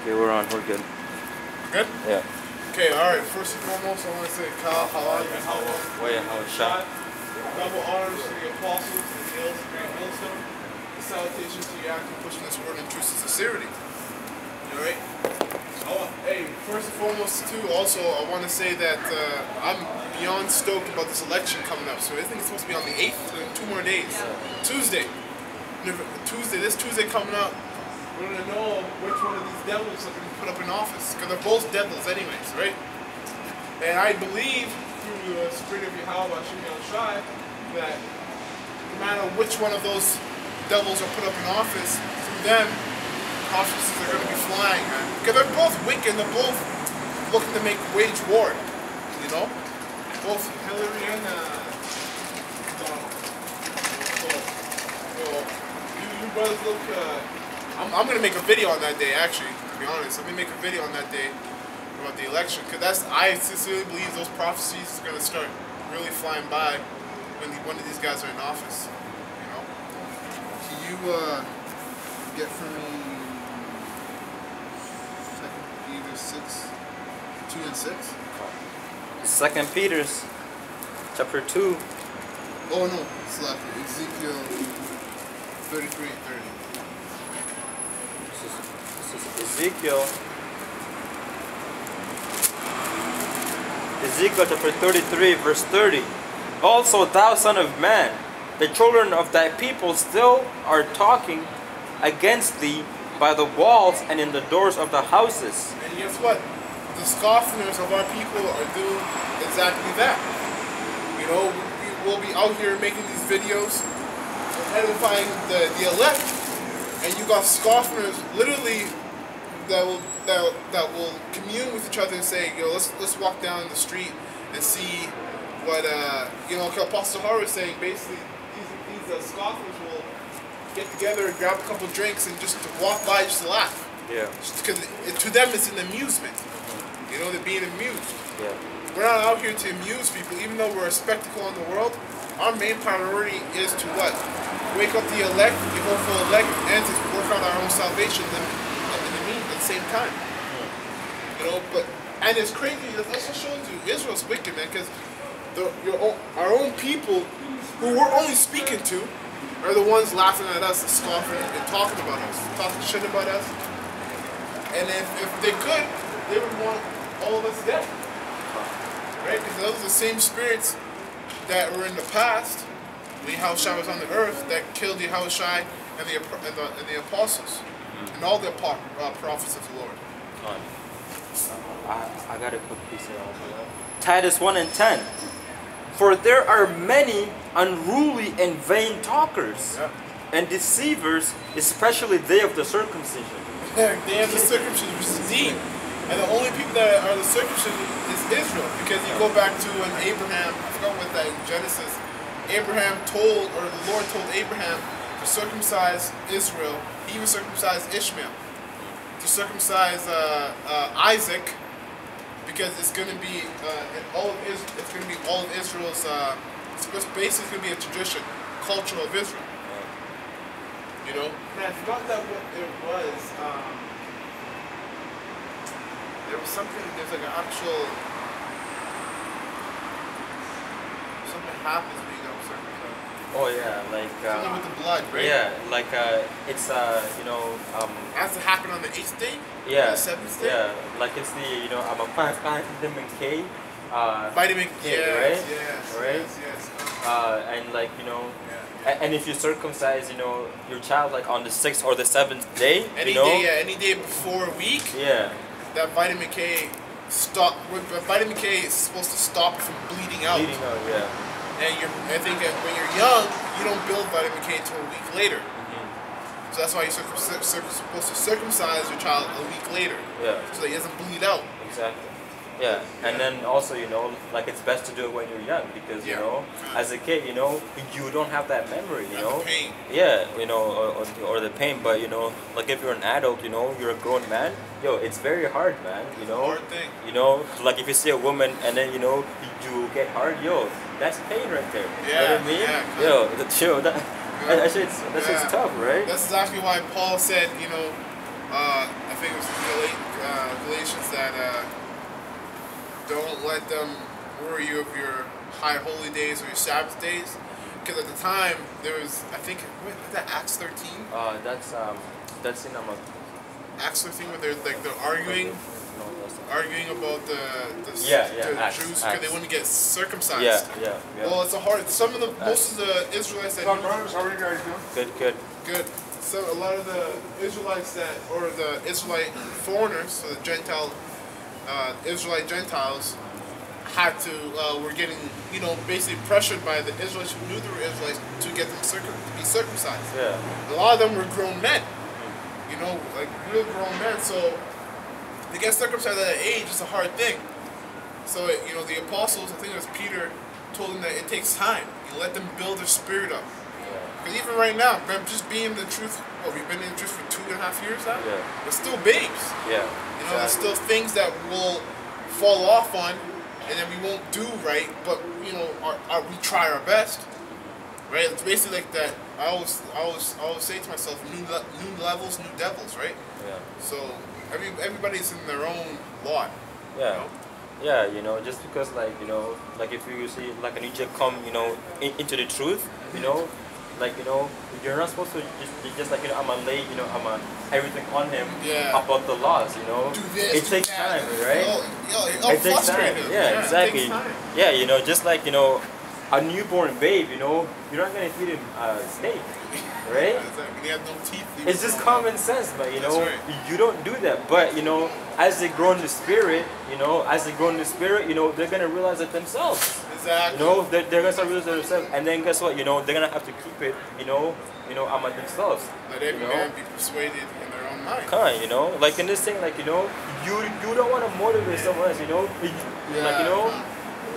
Okay, we're on. We're good. Good? Yeah. Okay, alright. First and foremost, I want to say, Kyle, how are you? How are you? Wait, how shot? Double honors to the apostles and the elders of Great Millstone. The salutation to you acting pushing this word in truth and sincerity. Alright? Oh, hey, first and foremost, too, also, I want to say that uh, I'm beyond stoked about this election coming up. So I think it's supposed to be on the 8th, two more days. Tuesday. Tuesday, this Tuesday coming up, going to know which one of these devils are going to put up in office. Because they're both devils anyways, right? And I believe through the spirit of Yahweh, Hashem Shai, that no matter which one of those devils are put up in office, through them, prophecies are going to be flying, man. Because they're both wicked, they're both looking to make wage war, you know? Both Hillary and uh, Donald. So, so you, you brothers look, uh, I'm, I'm going to make a video on that day, actually, to be honest. I'm going to make a video on that day about the election. Because that's, I sincerely believe those prophecies are going to start really flying by when the, one of these guys are in office. You know? Can you uh, get for me Second Peter six, two and six? Second Peter's chapter two. Oh no, it's left. Ezekiel thirty-three and thirty. Is, Ezekiel. Ezekiel chapter 33, verse 30. Also, thou son of man, the children of thy people still are talking against thee by the walls and in the doors of the houses. And guess what? The scoffers of our people are doing exactly that. You know, we will be out here making these videos, edifying the, the elect, and you got scoffers literally that will that, that will commune with each other and say, yo, let's let's walk down the street and see what uh you know, Apostle is saying. Basically, these these uh, scoffers will get together and grab a couple drinks and just walk by, just to laugh. Yeah. Because to them it's an amusement. You know, they're being amused. Yeah. We're not out here to amuse people, even though we're a spectacle in the world. Our main priority is to what? Wake up the elect, the hopeful elect, and to work out our own salvation in, in the mean at the same time. You know, but and it's crazy. It also shows you Israel's wicked, man, because own, our own people who we're only speaking to are the ones laughing at us, and scoffing, and talking about us, talking shit about us. And if, if they could, they would want all of us dead. Right? Because those are the same spirits that were in the past when Yahushua was on the earth that killed Yahushua and the, and the, and the apostles and all the apo- uh, prophets of the Lord. I, I got a quick piece of that. Titus 1 and 10. For there are many unruly and vain talkers Yeah. and deceivers, especially they of the circumcision. they have the circumcision, which is deep. And the only people that are the circumcision is Israel. Because you go back to when Abraham, I forgot what that in Genesis, Abraham told, or the Lord told Abraham to circumcise Israel. He even circumcised Ishmael. To circumcise uh, uh, Isaac, because it's going to be uh, all of it's going to be all of Israel's. Uh, it's basically going to be a tradition, culture of Israel. You know. And I forgot that what it was. Um, there was something. There's like an actual. Something happens being uncircumcised. Oh yeah, like Something uh, with the blood, right? yeah, like uh, it's uh, you know um, It has to happen on the eighth day. yeah, The seventh day. yeah, like it's the you know I'm a vitamin K, uh, Vitamin K, yes, right? Yes. Right? Yes. Yes. uh, and like you know. Yeah. And if you circumcise, you know, your child like on the sixth or the seventh day, Any you know, day, yeah, any day before a week, yeah, that vitamin K stop. Vitamin K is supposed to stop from bleeding out. bleeding out, yeah. And you're, I think that when you're young, you don't build vitamin K until a week later. Mhm. So that's why you're circum- cir- cir- supposed to circumcise your child a week later, Yeah, so that he doesn't bleed out. exactly. Yeah, and then also, you know, like it's best to do it when you're young because, you know, as a kid, you know, you don't have that memory, you know. the pain. Yeah, you know, or, or, the pain, but, you know, like if you're an adult, you know, you're a grown man, yo, it's very hard, man, you know. Hard thing. You know, like if you see a woman and then, you know, you get hard, yo, that's pain right there. you know what I Yeah, mean? yeah, Yo, the chill, that, that, that shit's, that shit's tough, right? That's exactly why Paul said, you know, uh, I think it was Galatians, Galatians that uh, don't let them worry you of your high holy days or your Sabbath days. Because at the time, there was, I think, what, is that Acts 13? Uh, that's um, that's in um, Acts 13 where they're like they're arguing, no, that's, arguing about the the, Yeah, yeah, the Acts, Jews because they want to get circumcised. yeah, yeah, yeah. Well, it's a hard. Some of the most of the Israelites that What's up, brothers? How are you guys doing? good, good. good. So a lot of the Israelites that, or the Israelite foreigners, so the Gentile, uh, Israelite Gentiles, had to uh, were getting, you know, basically pressured by the Israelites who knew they were Israelites to get them circum- to be circumcised. Yeah, A lot of them were grown men, you know, like real grown men. So to get circumcised at that age is a hard thing. So you know, the apostles, I think it was Peter, told them that it takes time. You let them build their spirit up. Because even right now, just being the truth, well, we've been in the for two and a half years now. Yeah. We're still babes. yeah. You know, there's still things that we'll fall off on, and then we won't do right. But you know, our, our, we try our best. Right? It's basically like that. I always, I always, I always say to myself, new, le- new levels, new devils. Right? Yeah. So every, everybody's in their own lot. Yeah. know? Yeah, you know, just because like, you know, like if you see like an Egypt come, you know, in, into the truth, you mm-hmm. know, like, you know, you're not supposed to just, just like, you know, I'm gonna lay, you know, I'm gonna everything on him Yeah. about the laws, you know. Do this. it do takes that. time, right? Yo, yo, I'm it takes time. frustrated. Yeah, exactly. time. Yeah, you know, just like, you know, a newborn babe, you know, you're not gonna feed him uh, steak, right? It's they have no teeth. It's just common sense, but you know, right. you don't do that. But you know, as they grow in the spirit, you know, as they grow in the spirit, you know, they're gonna realize it themselves. Exactly. You know, they're, they're gonna start realizing themselves, and then guess what? You know, they're gonna have to keep it. You know, you know, among themselves. Let You know, man be persuaded in their own mind. kind. You know, like in this thing, like you know, you you don't want to motivate someone else. You know, You- like you know,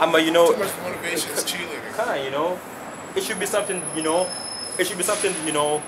I'm a you know, Too much motivation is cheerleading. kind. You know, it should be something. You know, it should be something. You know,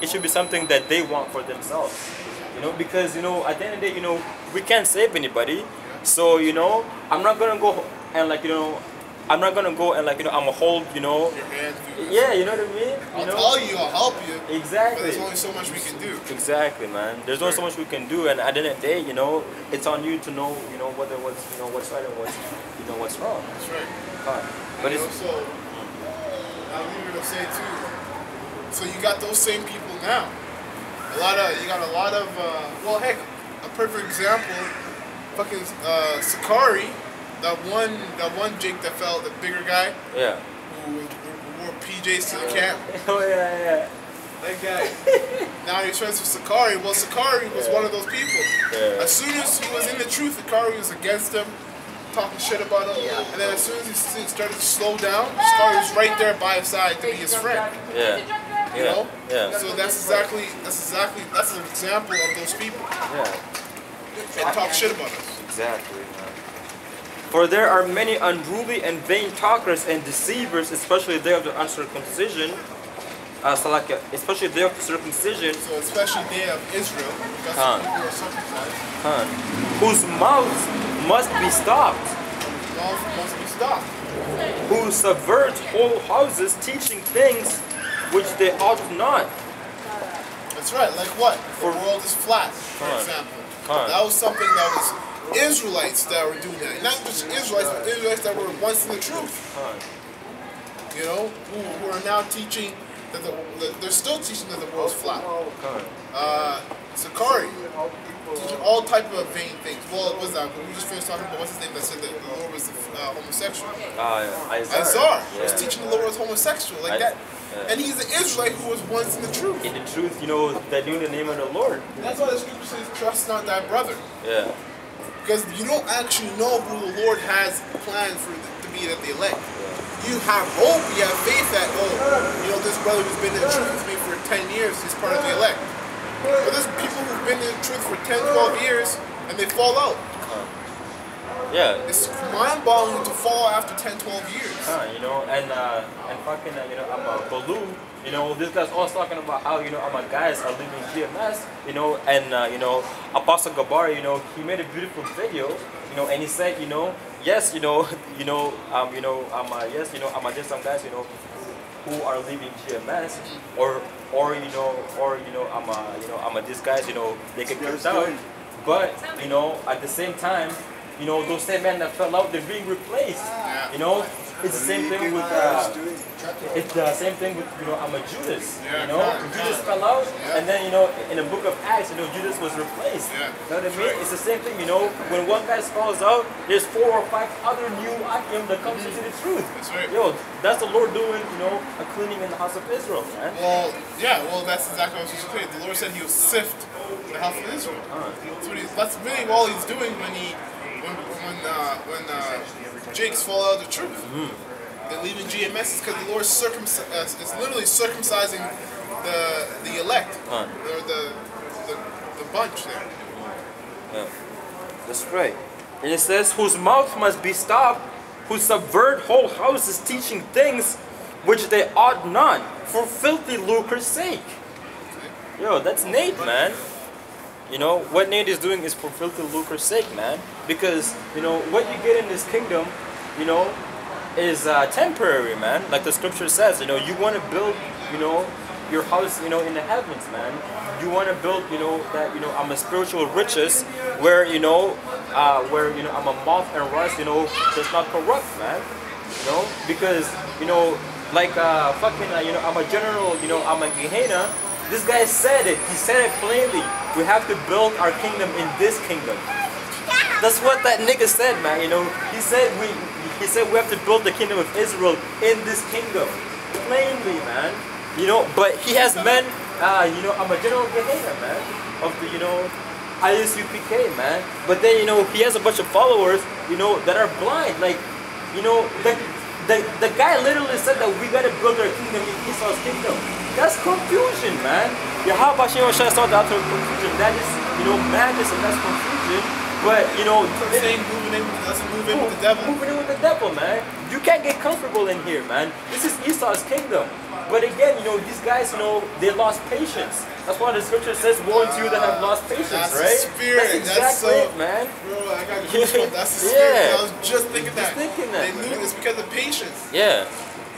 it should be something that they want for themselves. You know, because you know, at the end of the day, you know, we can't save anybody. So you know, I'm not gonna go and like you know, I'm not gonna go and like you know, I'm gonna hold. You know, Your hand through this. yeah, you know what I mean. I'll You know, tell you, I'll help you. But exactly. there's only so much we can do. Exactly, man. There's only so much we can do, and at the end of the day, you know, it's on you to know, you know, whether what's, you know, what's right and what's, you know, what's wrong. That's right. Huh. But it's, so I was to say too. So you got those same people now. A lot of you got a lot of uh, well, heck, a perfect example. Fucking uh, Sakari, that one, that one Jake that fell, the bigger guy yeah. who, who wore PJs to the camp. Oh yeah, yeah. That guy. now he's friends with Sakari. Well, Sakari was one of those people. Yeah. As soon as he was in the truth, Sakari was against him, talking shit about him. Yeah. And then as soon as he started to slow down, Sakari was right there by his side to be his friend. Yeah. You know? Yeah. So that's exactly that's exactly that's an example of those people Yeah. that talk shit about us. Exactly. For there are many unruly and vain talkers and deceivers, especially they of the uncircumcision. Uh, especially they of the circumcision, So especially they of Israel, because Huh. people who are circumcised, huh, whose mouths must be stopped. mouth must be stopped. who subvert whole houses teaching things which they ought not. That's right. Like what? The world is flat, for example. That was something that was Israelites that were doing that. Not just Israelites, but Israelites that were once in the truth. You know, who, who are now teaching that the, that they're still teaching that the world's flat. Uh, Sakari, teaching all type of vain things. Well, what was that? We just finished talking about what's his name that said that the Lord was uh, homosexual. Uh. Azar Yeah. was teaching the Lord was homosexual like I- that. yeah. And he's an Israelite who was once in the truth. In the truth, you know, that knew the name of the Lord. That's why the scripture says, trust not thy brother. Yeah. Because you don't actually know who the Lord has planned for the, to be that the elect. You have hope, you have faith that, oh, you know, this brother who's been in the truth with me for 10 years is part of the elect. But there's people who've been in the truth for 10, 12 years and they fall out. Yeah. It's mind-boggling to fall after 10, 12 years. Huh, you know, and uh, and fucking, uh, you know, I'm a Baloo. You know, this guy's always talking about how, you know, I'm a guys are leaving GMS, you know, and, uh, you know, Apostle Gabar, you know, he made a beautiful video, you know, and he said, you know, yes, you know, you know, um, you know, um, uh, yes, you know, um, uh, there's some guys, you know, who are leaving GMS, or, or, you know, or, you know, I'm, uh, you know, I'm, uh, these guys, you know, they get kicked out, But you know, at the same time, you know, those same men that fell out, they're being replaced. You know, it's the same thing with uh, it's the same thing with you know I'm a Judas. Yeah, You know. Judas fell out, Yeah. and then you know in the book of Acts, you know Judas was replaced. Yeah, You know what I mean? It's the same thing. You know, when one guy falls out, there's four or five other new Akim that comes into the truth. That's right. Yo, that's the Lord doing, you know, a cleaning in the house of Israel, man. Well, yeah, well, that's exactly what I was just saying. The Lord said he will sift the house of Israel. That's, what he's, that's really all he's doing when he, when, when, uh, when uh, Jake's fall out of the truth. They're leaving GMS because the Lord uh, is literally circumcising the the elect, Huh. or the, the the bunch there. Yeah. That's right. And it says, whose mouth must be stopped, who subvert whole houses, teaching things which they ought not, for filthy lucre's sake. Yo, that's Nate, man. You know, what Nate is doing is for filthy lucre's sake, man. Because, you know, what you get in this kingdom, you know, is uh, temporary, man. Like the scripture says, you know, you want to build, you know, your house, you know, in the heavens, man. You want to build, you know, that, you know, I'm a spiritual riches where, you know, uh, where, you know, I'm a moth and rust, you know, does not corrupt, man. You know, because, you know, like, uh, fucking, uh, you know, I'm a general, you know, I'm a Yahanna. This guy said it. He said it plainly. We have to build our kingdom in this kingdom. That's what that nigga said, man. You know, he said we he said we have to build the kingdom of Israel in this kingdom. Plainly, man. You know, but he has men, uh, you know, I'm a general Yahanna, man. Of the, you know, ISUPK, man. But then, you know, he has a bunch of followers, you know, that are blind. Like, you know, the, the, the guy literally said that we gotta build our kingdom in Esau's kingdom. That's confusion, man. Yahweh Hashem Shai saw that confusion. That is, you know, madness and that's confusion. But, you know, I'm moving in, doesn't move in with the devil. Moving in with the devil, man. You can't get comfortable in here, man. This is Esau's kingdom. But again, you know, these guys, you know, they lost patience. That's why the scripture says, woe unto you that have lost patience, That's the right? spirit. That's That's exactly so- it, man. Bro, I got goosebumps. That's the Yeah. spirit. I was just thinking that. thinking that, They man. lose it's because of patience. Yeah.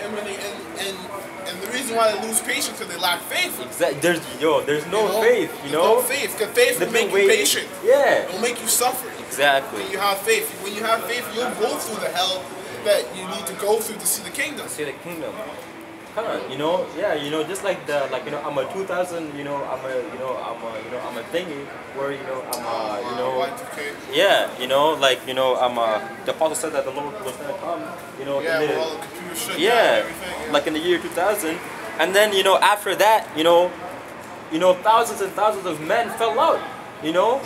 And, when they, and, and, and the reason why they lose patience is they lack faith. Exactly. There's yo, there's no You know? faith, you There's know? No faith. Because faith will make you patient. Yeah. It will make you suffer. Exactly. When you have faith. When you have faith, you'll go through the hell that you need to go through to see the kingdom. See the kingdom. On, you know, yeah, you know, just like the, like, you know, I'm a 2000, you know, I'm a, you know, I'm a, you know, I'm a thingy where, you know, I'm a, you know, Yeah, you know, like you know, I'm uh, the apostle said that the Lord was gonna come, you know, Yeah, in the, all the computer shut down and yeah. Yeah. like in the year 2000, and then you know after that, you know, you know, thousands and thousands of men fell out, you know,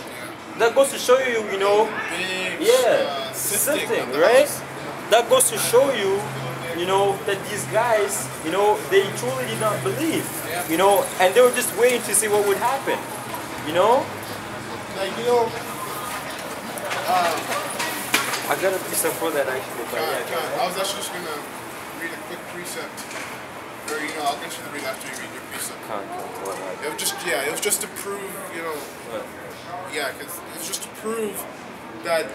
that goes to show you, you know, yeah, uh, sifting sifting, right? That goes to show you, you know, that these guys, you know, they truly did not believe, Yeah. you know, and they were just waiting to see what would happen, you know. Like, you know, I got a piece of for that actually, but God, yeah. God, I was actually just gonna read a quick precept. Or, you know, I'll get you to read after you read your precept. Can't, can't, It was just, yeah, it was just to prove, you know, what? yeah, because it's just to prove that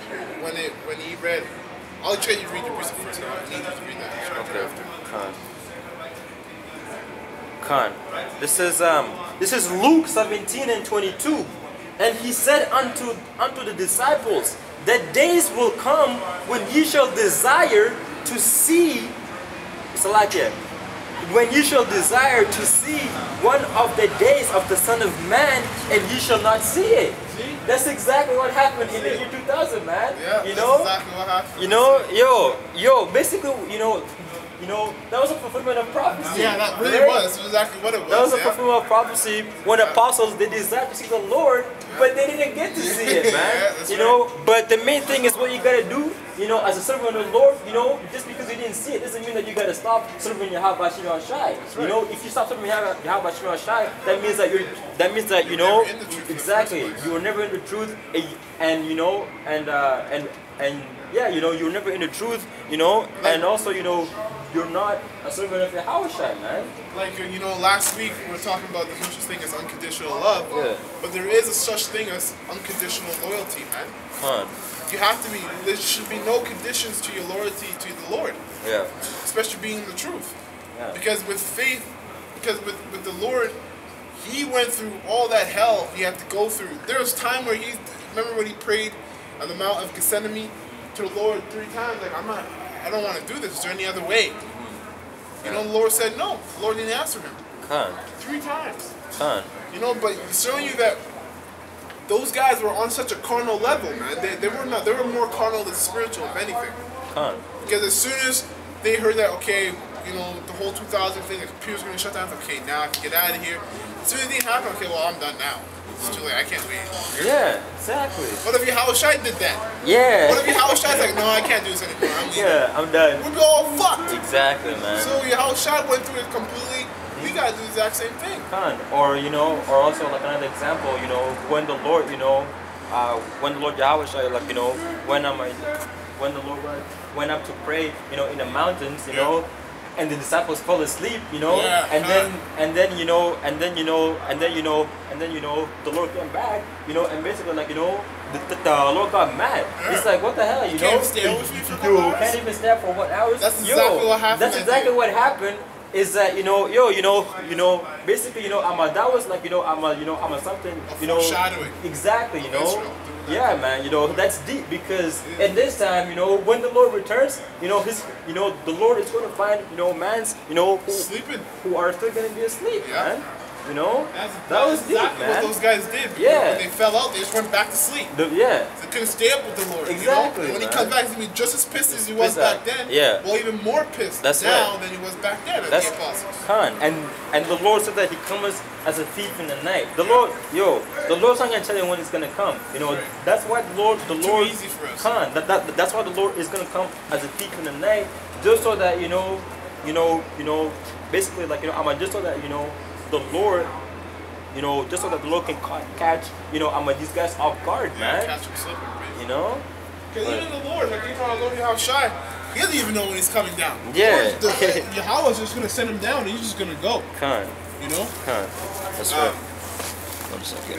when it when he read, I'll let you read your precept first. I need you to read that scripture Okay. after. Khan. Khan. This is um this is Luke 17 and 22. And he said unto unto the disciples, that days will come when ye shall desire to see Salakia. When ye shall desire to see one of the days of the Son of Man, and ye shall not see it. That's exactly what happened in the year 2000, man. Yeah, you that's know, exactly what happened. you know, yo, yo, basically, you know, you know, that was a fulfillment of prophecy. Yeah, that really right? was. Exactly what it was. That was a yeah. fulfillment of prophecy when apostles they desired to see the Lord, but they didn't get to see it, man. Yeah, you know, but the main thing is what you gotta do. You know, as a servant of the Lord, you know, just because you didn't see it doesn't mean that you gotta stop serving Yahweh Shimon Shai. You know, if you stop serving Yahweh Shimon Shai, that means that you're, that means that you know, never in the truth in the exactly, you were never in the truth, and, you know, and uh, and and yeah, you know, you're never in the truth, you know, and also, you know, you're not a servant of Yahweh Shai, man. Like you know, last week we were talking about there's no such thing as unconditional love, Yeah. but there is a such thing as unconditional loyalty, man. On. You have to be. There should be no conditions to your loyalty to the Lord, Yeah. especially being the truth. Yeah. Because with faith, because with with the Lord, He went through all that hell He had to go through. There was time where He remember when he prayed on the Mount of Gethsemane to the Lord three times? Like, I'm not, I don't want to do this. Is there any other way? You know, the Lord said no. The Lord didn't answer him Khan, three times. Khan. You know, but showing you that those guys were on such a carnal level, man. They, they were not. They were more carnal than spiritual, if anything. Khan. Because as soon as they heard that, okay, you know, the whole 2000 thing, the computer's gonna shut down. Okay, now I can get out of here. As soon as it didn't happen, okay, well, I'm done now. It's too late. I can't wait. Yeah, exactly. What if your house Yahushua did that? Yeah. What if Yahushua's like, no, I can't do this anymore. I'm leaving. Yeah, I'm done. We'd be all fucked. Exactly, man. So your house Yahushua went through it completely. We gotta do the exact same thing. Khan. Or you know, or also like another example, you know, when the Lord, you know, uh, when the Lord Yahweh, like you know, when am I, when the Lord went up to pray, you know, in the mountains, you Yeah. know, and the disciples fell asleep, you know, Yeah, and then and then you know, and then you know, and then you know, and then you know, the Lord came back, you know, and basically like you know, the, the, the Lord got mad. Yeah. It's like what the hell, you Can't know? stay with me for a You couple hours? can't even stay for what hours? That's Yo, exactly what happened That's exactly what happened. Is that you know, yo, you know, you know, basically, you know, I'm a that was like you know, I'm a you know, I'm a something, you know, exactly, you know, yeah, man, you know, that's deep because in this time, you know, when the Lord returns, you know, his, you know, the Lord is going to find, you know, man's, you know, who, Sleeping. who are still going to be asleep, Yeah. man, you know, That's, that was deep, exactly man. what those guys did. Yeah. When they fell out, they just went back to sleep. The- yeah, They couldn't stay up with the Lord. Exactly, You know? When he comes back, he's gonna be just as pissed as he was Pissed back out. then. Yeah. Well, even more pissed That's now right. than he was back then at That's the apostles. Khan. And and the Lord said that He comes as a thief in the night. The Lord, yo, the Lord's not gonna tell you when He's gonna come. You know, Right. that's why the Lord, the Too Lord, easy for us. Khan. That, that that's why the Lord is gonna come as a thief in the night, just so that you know, you know, you know, basically like you know, I'm just so that you know, the Lord. You know, just so that the Lord can catch, you know, I'm these guys off guard, Yeah, man. catch him slipping. You know? Because But- even the Lord, like you know, Lord how shy, he doesn't even know when he's coming down. Yeah. The, the, Yahweh's just gonna send him down, and he's just gonna go. Khan, You know. Khan. That's Um. One second.